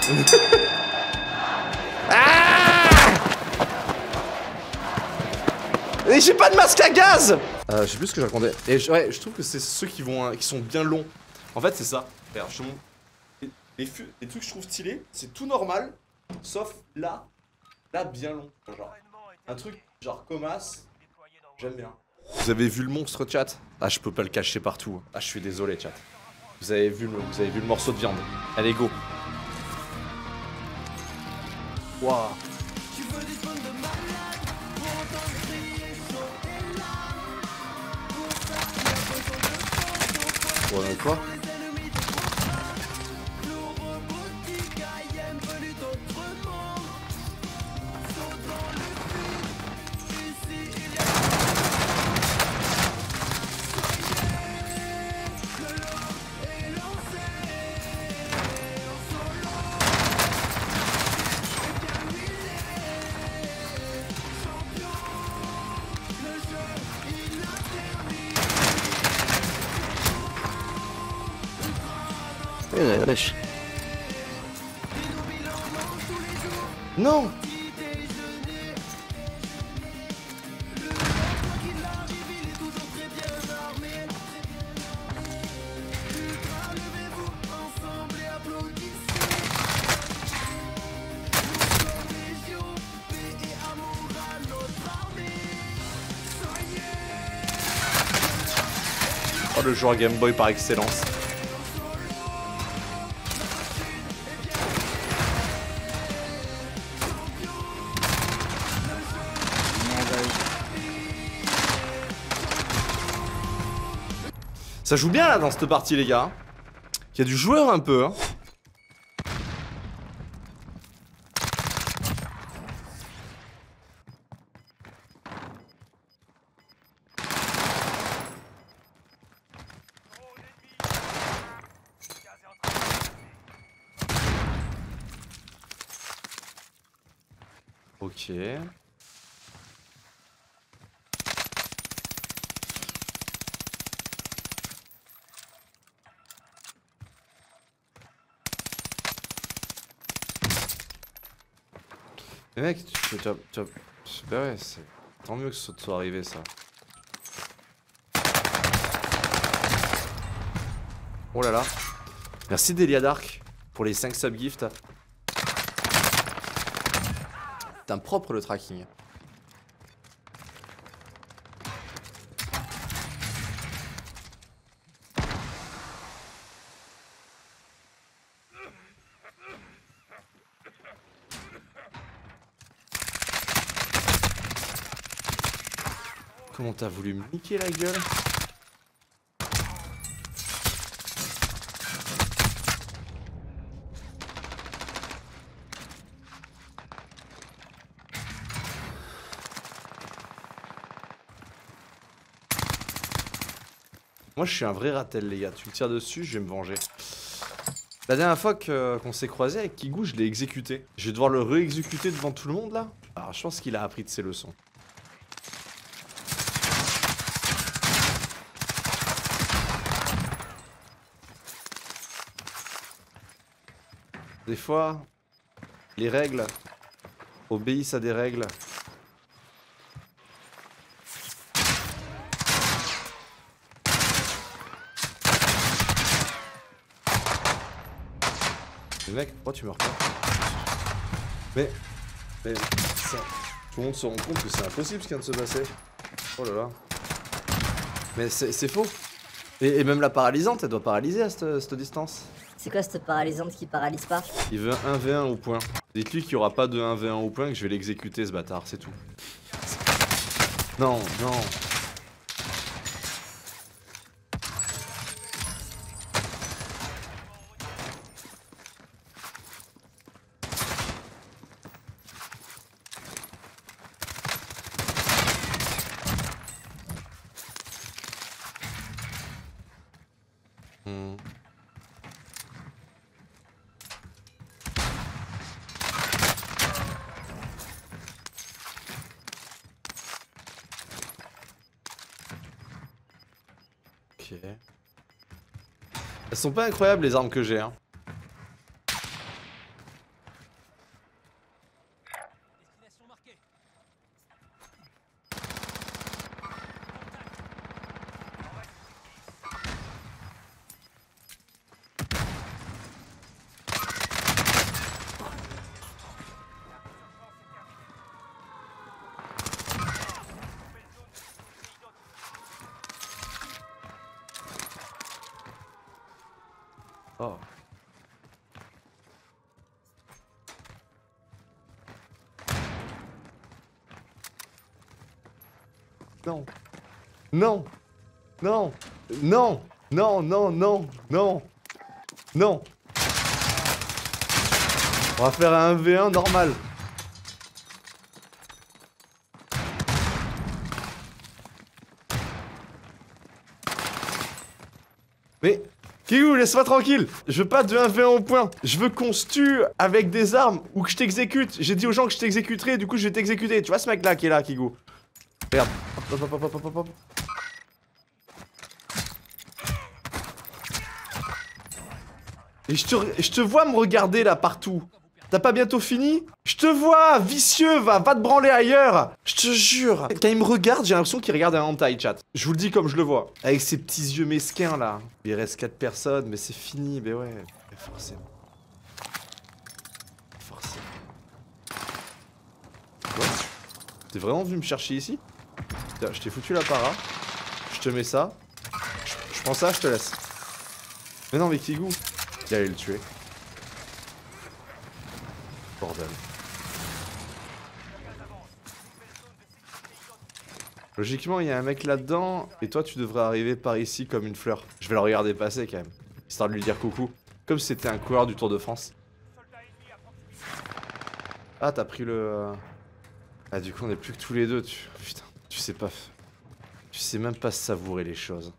Ah Et j'ai pas de masque à gaz euh, Je sais plus ce que je racontais. Et ouais, je trouve que c'est ceux qui vont, euh, qui sont bien longs. En fait, c'est ça. Regarde, je. Les, les, les trucs que je trouve stylés, c'est tout normal, sauf là, là bien long. Un truc genre Comas, j'aime bien. Vous avez vu le monstre, chat? Ah, je peux pas le cacher partout. Ah, je suis désolé, chat. Vous avez vu le, vous avez vu le morceau de viande. Allez, go. Waouh. Ouais, quoi? Eh, wesh. Non Oh le joueur Game Boy par excellence. Ça joue bien là dans cette partie les gars. Il y a du joueur un peu. Hein. Ok. Mais mec, tu, tu, as- tu as- Bah ouais, c'est... Tant mieux que te soit arrivé ça. Oh là là. Merci Delia Dark pour les 5 subgifts. Un propre le tracking. Comment t'as voulu me niquer la gueule Moi je suis un vrai ratel les gars, tu me tires dessus, je vais me venger. La dernière fois qu'on s'est croisé avec Kigou, je l'ai exécuté. Je vais devoir le re-exécuter devant tout le monde là Alors je pense qu'il a appris de ses leçons. Des fois, les règles obéissent à des règles. Mais mec, pourquoi tu meurs pas? Mais, mais, ça, tout le monde se rend compte que c'est impossible ce qui vient de se passer. Oh là là. Mais c'est faux. Et, même la paralysante, elle doit paralyser à cette distance. C'est quoi cette paralysante qui paralyse pas Il veut un 1v1 au point. Dites-lui qu'il n'y aura pas de 1v1 au point, que je vais l'exécuter ce bâtard, c'est tout. Non, non. Ok. Elles sont pas incroyables les armes que j'ai, hein. fort. Non. Non. Non. Non. Non, non, non, non. Non. On va faire un V1 normal. Mais... Kigou, laisse-moi tranquille. Je veux pas de 1v1 au point. Je veux qu'on se tue avec des armes ou que je t'exécute. J'ai dit aux gens que je t'exécuterai, du coup je vais t'exécuter. Tu vois ce mec là qui est là, Kigou Regarde hop, hop, hop, hop, hop, hop. Et je te, je te vois me regarder là partout T'as pas bientôt fini? Je te vois, vicieux, va, va te branler ailleurs Je te jure Quand il me regarde, j'ai l'impression qu'il regarde un hentai chat. Je vous le dis comme je le vois. Avec ses petits yeux mesquins là. Il reste 4 personnes, mais c'est fini, mais ouais. Forcément. Forcément. T'es vraiment venu me chercher ici? Je t'ai foutu la para. Je te mets ça. Je, prends ça, je te laisse. Mais non, mais Kigou. Allait le tuer. Bordel. Logiquement, il y a un mec là-dedans, et toi, tu devrais arriver par ici comme une fleur. Je vais le regarder passer quand même, histoire de lui dire coucou. Comme si c'était un coureur du Tour de France. Ah, t'as pris le... Ah, du coup, on est plus que tous les deux. Tu... Putain, tu sais pas... Tu sais même pas savourer les choses.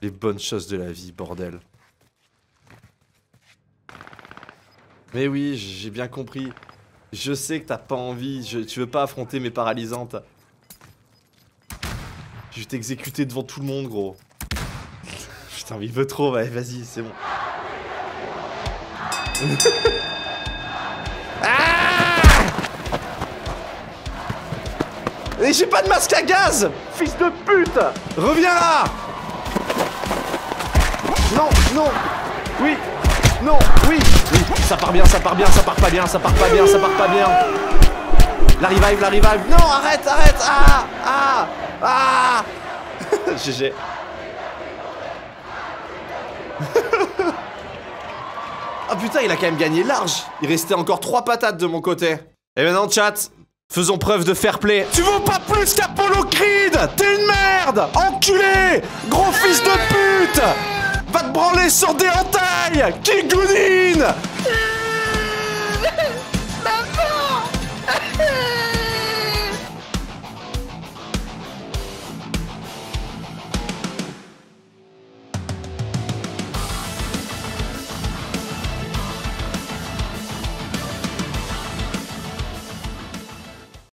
Les bonnes choses de la vie, bordel. Mais oui, j'ai bien compris. Je sais que t'as pas envie, je, tu veux pas affronter mes paralysantes. Je vais t'exécuter devant tout le monde, gros. Putain, mais il veut trop, vas-y, c'est bon. ah j'ai pas de masque à gaz Fils de pute Reviens là Non, non Oui non, oui, ça part bien, ça part bien, ça part pas bien, ça part pas bien, ça part pas bien. La revive, la revive. Non, arrête, arrête. Ah, ah, ah. GG. Ah putain, il a quand même gagné large. Il restait encore trois patates de mon côté. Et maintenant, chat, faisons preuve de fair play. Tu vaux pas plus qu'Apollo Creed T'es une merde Enculé Gros fils de pute Va te branler sur des entailles Kigounine